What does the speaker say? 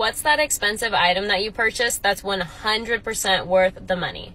What's that expensive item that you purchased that's 100% worth the money?